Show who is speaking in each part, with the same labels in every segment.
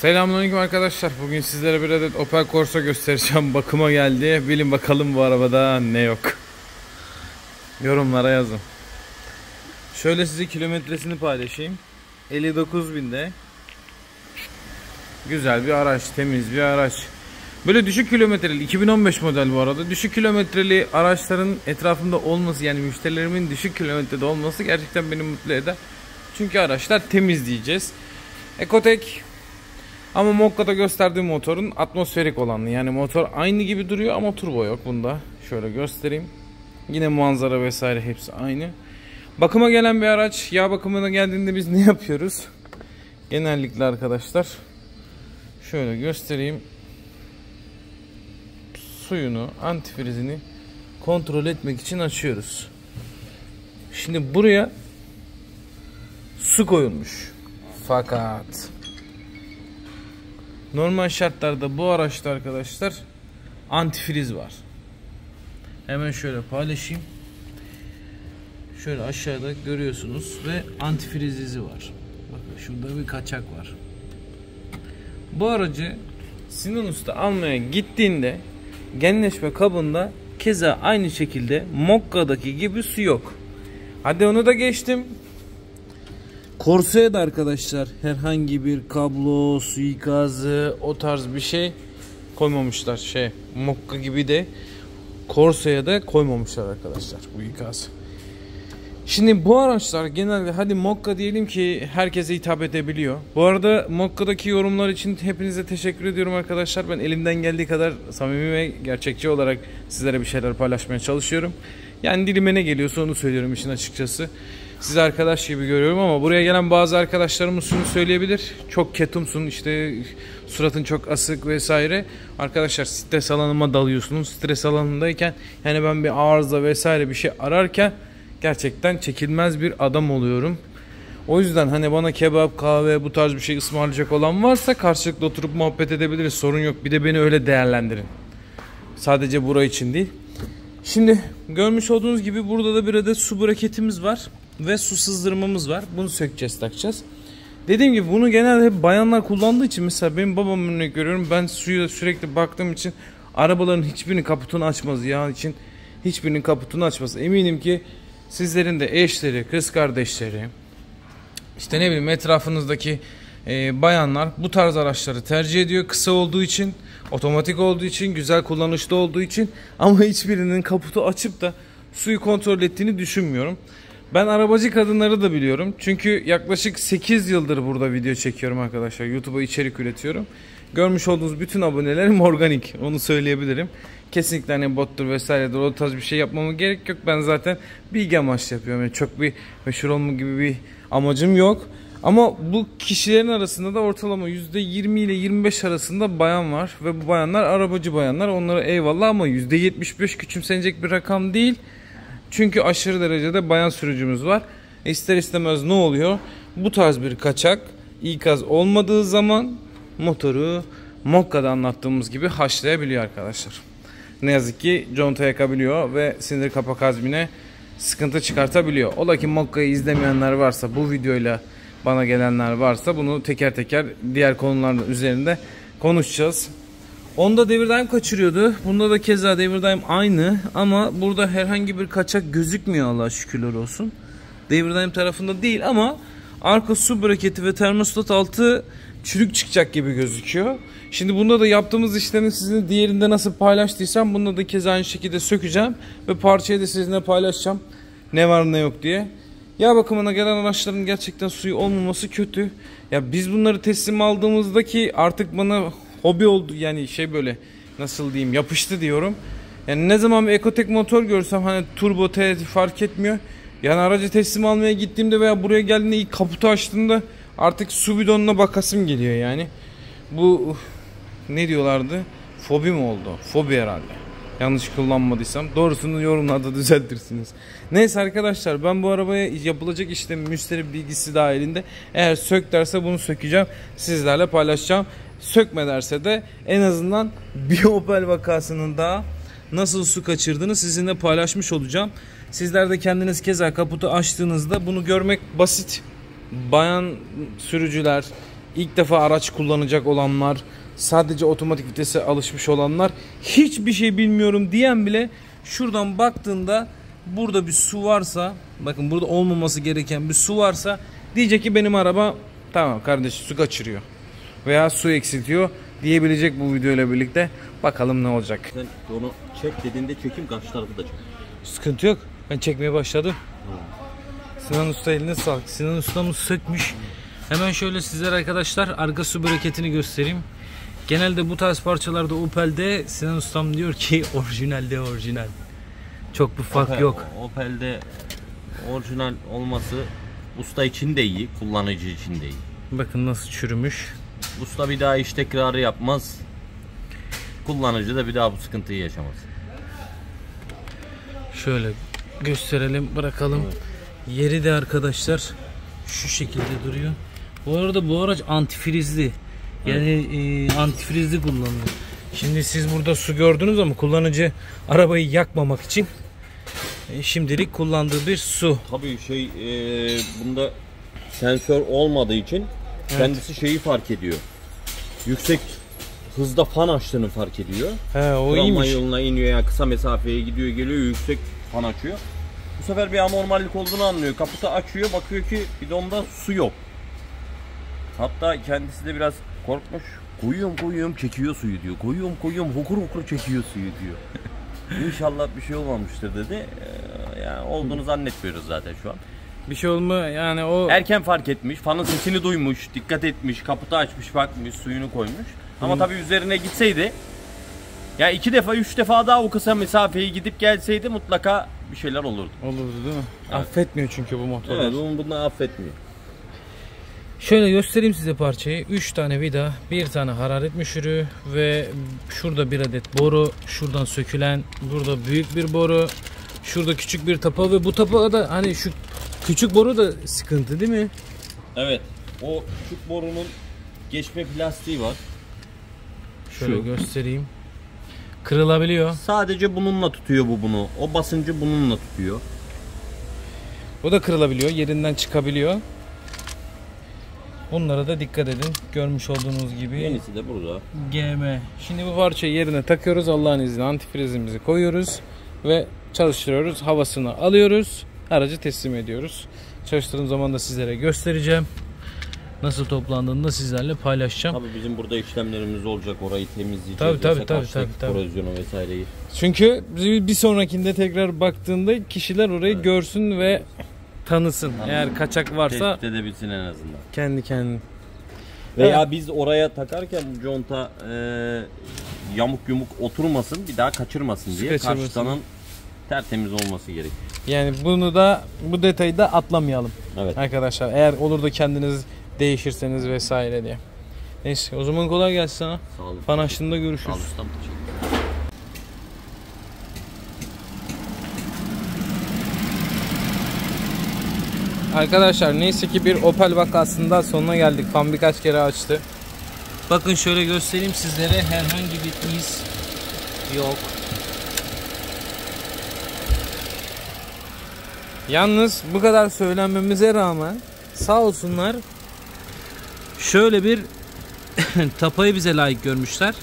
Speaker 1: Selamünaleyküm arkadaşlar. Bugün sizlere bir adet Opel Corsa göstereceğim. Bakıma geldi. Bilin bakalım bu arabada ne yok. Yorumlara yazın. Şöyle size kilometresini paylaşayım. 59 binde. Güzel bir araç, temiz bir araç. Böyle düşük kilometreli 2015 model bu arada. Düşük kilometreli araçların etrafımda olması yani müşterilerimin düşük kilometrede olması gerçekten beni mutlu eder. Çünkü araçlar temiz diyeceğiz. Ekotek ama Mokka'da gösterdiğim motorun atmosferik olanı. Yani motor aynı gibi duruyor ama turbo yok bunda. Şöyle göstereyim. Yine manzara vesaire hepsi aynı. Bakıma gelen bir araç. Yağ bakımına geldiğinde biz ne yapıyoruz? Genellikle arkadaşlar. Şöyle göstereyim. Suyunu, antifrizini kontrol etmek için açıyoruz. Şimdi buraya su koyulmuş. Fakat normal şartlarda bu araçta arkadaşlar antifriz var. Hemen şöyle paylaşayım. Şöyle aşağıda görüyorsunuz ve antifriz izi var. Bakın şurada bir kaçak var. Bu aracı Sinan Usta almaya gittiğinde genleşme kabında keza aynı şekilde Mokka'daki gibi su yok. Hadi onu da geçtim. Corsa'ya da arkadaşlar herhangi bir kablo, suikazı, o tarz bir şey koymamışlar. Şey, Mokka gibi de Corsa'ya da koymamışlar arkadaşlar bu ikaz. Şimdi bu araçlar genelde hadi Mokka diyelim ki herkese hitap edebiliyor. Bu arada Mokka'daki yorumlar için hepinize teşekkür ediyorum arkadaşlar. Ben elimden geldiği kadar samimi ve gerçekçi olarak sizlere bir şeyler paylaşmaya çalışıyorum. Yani dilime ne geliyorsa onu söylüyorum işin açıkçası. Sizi arkadaş gibi görüyorum ama buraya gelen bazı arkadaşlarımız şunu söyleyebilir. Çok ketumsun işte suratın çok asık vesaire. Arkadaşlar stres alanıma dalıyorsunuz. Stres alanındayken yani ben bir arıza vesaire bir şey ararken gerçekten çekilmez bir adam oluyorum. O yüzden hani bana kebap, kahve bu tarz bir şey ısmarlayacak olan varsa karşılıklı oturup muhabbet edebiliriz. Sorun yok. Bir de beni öyle değerlendirin. Sadece bura için değil. Şimdi görmüş olduğunuz gibi burada da bir adet su braketimiz var ve su sızdırmamız var. Bunu sökeceğiz takacağız. Dediğim gibi bunu genelde hep bayanlar kullandığı için mesela benim babam örnek görüyorum. Ben suyu sürekli baktığım için arabaların hiçbirinin kaputunu açmaz ya için hiçbirinin kaputunu açmaz. Eminim ki sizlerin de eşleri, kız kardeşleri işte ne bileyim etrafınızdaki e, bayanlar bu tarz araçları tercih ediyor. Kısa olduğu için, otomatik olduğu için, güzel kullanışlı olduğu için ama hiçbirinin kaputu açıp da suyu kontrol ettiğini düşünmüyorum. Ben arabacı kadınları da biliyorum. Çünkü yaklaşık 8 yıldır burada video çekiyorum arkadaşlar. YouTube'a içerik üretiyorum. Görmüş olduğunuz bütün abonelerim organik. Onu söyleyebilirim. Kesinlikle hani bottur vesairedir o tarz bir şey yapmama gerek yok. Ben zaten bilgi amaçlı yapıyorum. Yani çok bir meşhur olma gibi bir amacım yok. Ama bu kişilerin arasında da ortalama %20 ile 25 arasında bayan var. Ve bu bayanlar arabacı bayanlar. Onlara eyvallah ama %75 küçümsenecek bir rakam değil. Çünkü aşırı derecede bayan sürücümüz var. E ister istemez ne oluyor? Bu tarz bir kaçak ikaz olmadığı zaman motoru Mokka'da anlattığımız gibi haşlayabiliyor arkadaşlar. Ne yazık ki conta yakabiliyor ve sinir kapak azmine sıkıntı çıkartabiliyor. Ola ki Mokka'yı izlemeyenler varsa bu videoyla bana gelenler varsa bunu teker teker diğer konuların üzerinde konuşacağız. Onda devir daim kaçırıyordu. Bunda da keza devir daim aynı ama burada herhangi bir kaçak gözükmüyor Allah şükürler olsun. Devir daim tarafında değil ama arka su braketi ve termostat altı çürük çıkacak gibi gözüküyor. Şimdi bunda da yaptığımız işlerin sizinle diğerinde nasıl paylaştıysam bunda da keza aynı şekilde sökeceğim ve parçayı da sizinle paylaşacağım. Ne var ne yok diye. Yağ bakımına gelen araçların gerçekten suyu olmaması kötü. Ya biz bunları teslim aldığımızdaki artık bana hobi oldu yani şey böyle nasıl diyeyim yapıştı diyorum. Yani ne zaman bir Ecotec motor görsem hani turbo T fark etmiyor. Yani aracı teslim almaya gittiğimde veya buraya geldiğimde ilk kaputu açtığımda artık su bidonuna bakasım geliyor yani. Bu ne diyorlardı? Fobi mi oldu? Fobi herhalde. Yanlış kullanmadıysam. Doğrusunu yorumlarda düzeltirsiniz. Neyse arkadaşlar ben bu arabaya yapılacak işlemi müşteri bilgisi dahilinde eğer sök derse bunu sökeceğim. Sizlerle paylaşacağım. Sökme derse de en azından bir Opel vakasının daha nasıl su kaçırdığını sizinle paylaşmış olacağım. Sizler de kendiniz keza kaputu açtığınızda bunu görmek basit. Bayan sürücüler ilk defa araç kullanacak olanlar, sadece otomatik vitese alışmış olanlar, hiçbir şey bilmiyorum diyen bile şuradan baktığında burada bir su varsa, bakın burada olmaması gereken bir su varsa diyecek ki benim araba tamam kardeşim su kaçırıyor veya su eksiltiyor diyebilecek bu videoyla birlikte. Bakalım ne olacak.
Speaker 2: Sen onu çek dediğinde çekim karşı tarafı da çek.
Speaker 1: Sıkıntı yok. Ben çekmeye başladım. Sinan Usta eline sağlık. Sinan Usta'mız sökmüş. Hemen şöyle sizlere arkadaşlar arka su bereketini göstereyim. Genelde bu tarz parçalarda Opel'de Sinan Ustam diyor ki orijinalde orijinal. Çok bir fark
Speaker 2: Opel-
Speaker 1: yok.
Speaker 2: Opel'de orijinal olması usta için de iyi, kullanıcı için de iyi.
Speaker 1: Bakın nasıl çürümüş.
Speaker 2: Usta bir daha iş tekrarı yapmaz. Kullanıcı da bir daha bu sıkıntıyı yaşamaz.
Speaker 1: Şöyle gösterelim bırakalım. Yeri de arkadaşlar şu şekilde duruyor. Bu arada bu araç antifrizli. Yani e, antifrizli kullanılıyor. Şimdi siz burada su gördünüz ama kullanıcı arabayı yakmamak için e, şimdilik kullandığı bir su.
Speaker 2: Tabii şey e, bunda sensör olmadığı için kendisi şeyi fark ediyor. Yüksek hızda fan açtığını fark ediyor.
Speaker 1: He o
Speaker 2: Tramvay
Speaker 1: iyiymiş.
Speaker 2: yoluna iniyor yani kısa mesafeye gidiyor geliyor yüksek fan açıyor. Bu sefer bir anormallik olduğunu anlıyor. Kaputu açıyor bakıyor ki bidonda su yok. Hatta kendisi de biraz korkmuş. Koyuyorum koyuyorum çekiyor suyu diyor. Koyuyorum koyuyorum hukur hukur çekiyor suyu diyor. İnşallah bir şey olmamıştır dedi. Ee, yani olduğunu zannetmiyoruz zaten şu an.
Speaker 1: Bir şey olma yani o
Speaker 2: Erken fark etmiş, fanın sesini duymuş, dikkat etmiş, kaputu açmış, bakmış, suyunu koymuş. Ama tabii üzerine gitseydi ya iki defa, üç defa daha o kısa mesafeyi gidip gelseydi mutlaka bir şeyler olurdu.
Speaker 1: olurdu değil mi?
Speaker 2: Evet.
Speaker 1: Affetmiyor çünkü bu motor.
Speaker 2: Evet, bunu bundan affetmiyor.
Speaker 1: Şöyle göstereyim size parçayı. 3 tane vida, bir tane hararet müşürü ve şurada bir adet boru, şuradan sökülen, burada büyük bir boru, şurada küçük bir tapa ve bu tapa da hani şu küçük boru da sıkıntı değil mi?
Speaker 2: Evet, o küçük borunun geçme plastiği var.
Speaker 1: Şöyle
Speaker 2: Şu.
Speaker 1: göstereyim. Kırılabiliyor.
Speaker 2: Sadece bununla tutuyor bu bunu. O basıncı bununla tutuyor.
Speaker 1: O da kırılabiliyor. Yerinden çıkabiliyor. Bunlara da dikkat edin. Görmüş olduğunuz gibi.
Speaker 2: Yenisi de burada.
Speaker 1: GM. Şimdi bu parçayı yerine takıyoruz. Allah'ın izniyle antifrizimizi koyuyoruz ve çalıştırıyoruz. Havasını alıyoruz. Aracı teslim ediyoruz. Çalıştırdığım zaman da sizlere göstereceğim. Nasıl toplandığını da sizlerle paylaşacağım.
Speaker 2: Tabii bizim burada işlemlerimiz olacak. Orayı temizleyeceğiz.
Speaker 1: Tabii, tabii,
Speaker 2: Mesela
Speaker 1: tabii, tabii, tabii.
Speaker 2: Korozyonu vesaireyi.
Speaker 1: Çünkü bir sonrakinde tekrar baktığında kişiler orayı görsün ve tanısın. Eğer kaçak varsa
Speaker 2: Tespit edebilsin en azından.
Speaker 1: kendi kendine.
Speaker 2: Veya biz oraya takarken bu conta e, yamuk yumuk oturmasın bir daha kaçırmasın diye
Speaker 1: Kaçırmasın.
Speaker 2: karşıdanın tertemiz olması gerek.
Speaker 1: Yani bunu da bu detayı da atlamayalım
Speaker 2: Evet.
Speaker 1: arkadaşlar. Eğer olur da kendiniz değişirseniz vesaire diye. Neyse o zaman kolay gelsin sana.
Speaker 2: Sağ olun.
Speaker 1: Fan açtığında
Speaker 2: Sağ
Speaker 1: görüşürüz.
Speaker 2: olun.
Speaker 1: Arkadaşlar neyse ki bir Opel vakasında sonuna geldik. Fan birkaç kere açtı. Bakın şöyle göstereyim sizlere. Herhangi bir iz yok. Yalnız bu kadar söylenmemize rağmen sağ olsunlar şöyle bir tapayı bize layık görmüşler.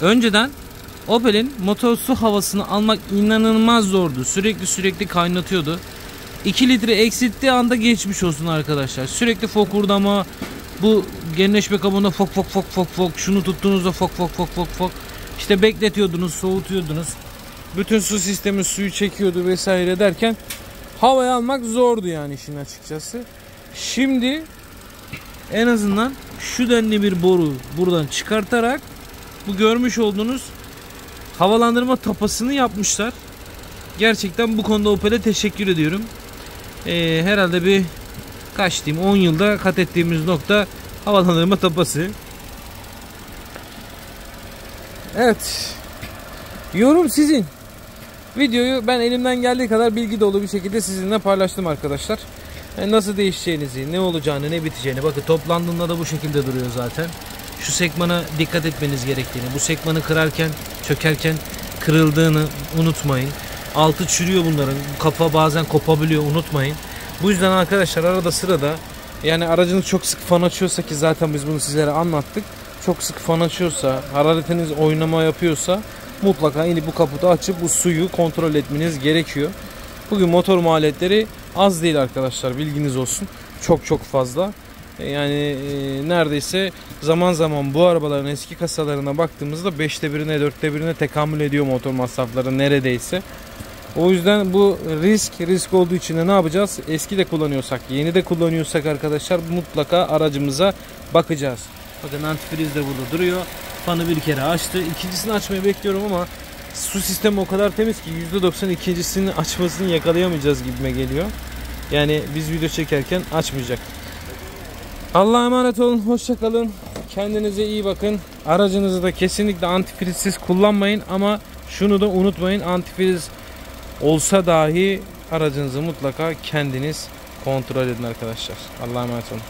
Speaker 1: Önceden Opel'in motor su havasını almak inanılmaz zordu. Sürekli sürekli kaynatıyordu. 2 litre eksilttiği anda geçmiş olsun arkadaşlar. Sürekli fokurdama, bu genleşme kabında fok fok fok fok fok, şunu tuttuğunuzda fok fok fok fok fok. İşte bekletiyordunuz, soğutuyordunuz. Bütün su sistemi suyu çekiyordu vesaire derken havaya almak zordu yani işin açıkçası. Şimdi en azından şu denli bir boru buradan çıkartarak bu görmüş olduğunuz havalandırma tapasını yapmışlar. Gerçekten bu konuda Opel'e teşekkür ediyorum. Ee, herhalde bir kaç diyeyim 10 yılda kat ettiğimiz nokta havalandırma tapası. Evet. Yorum sizin. Videoyu ben elimden geldiği kadar bilgi dolu bir şekilde sizinle paylaştım arkadaşlar. Yani nasıl değişeceğinizi, ne olacağını, ne biteceğini. Bakın toplandığında da bu şekilde duruyor zaten. Şu sekmana dikkat etmeniz gerektiğini, bu sekmanı kırarken, çökerken kırıldığını unutmayın. Altı çürüyor bunların. Kafa bazen kopabiliyor unutmayın. Bu yüzden arkadaşlar arada sırada Yani aracınız çok sık fan açıyorsa ki zaten biz bunu sizlere anlattık. Çok sık fan açıyorsa, hararetiniz oynama yapıyorsa mutlaka inip bu kaputu açıp bu suyu kontrol etmeniz gerekiyor. Bugün motor maliyetleri az değil arkadaşlar bilginiz olsun. Çok çok fazla. Yani e, neredeyse zaman zaman bu arabaların eski kasalarına baktığımızda 5'te birine 4'te birine tekamül ediyor motor masrafları neredeyse. O yüzden bu risk risk olduğu için de ne yapacağız? Eski de kullanıyorsak, yeni de kullanıyorsak arkadaşlar mutlaka aracımıza bakacağız. Bakın antifriz de burada duruyor. Fanı bir kere açtı. İkincisini açmayı bekliyorum ama su sistemi o kadar temiz ki %90 ikincisini açmasını yakalayamayacağız gibime geliyor. Yani biz video çekerken açmayacak. Allah'a emanet olun. Hoşçakalın. Kendinize iyi bakın. Aracınızı da kesinlikle antifrizsiz kullanmayın ama şunu da unutmayın. Antifriz olsa dahi aracınızı mutlaka kendiniz kontrol edin arkadaşlar. Allah'a emanet olun.